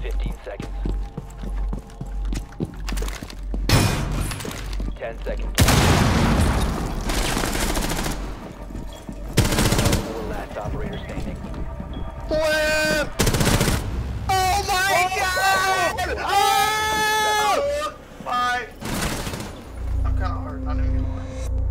15 seconds. 10 seconds. Operator standing. Flip! Oh my oh, god! Oh! oh! My! I'm kinda hurt, not even gonna lie.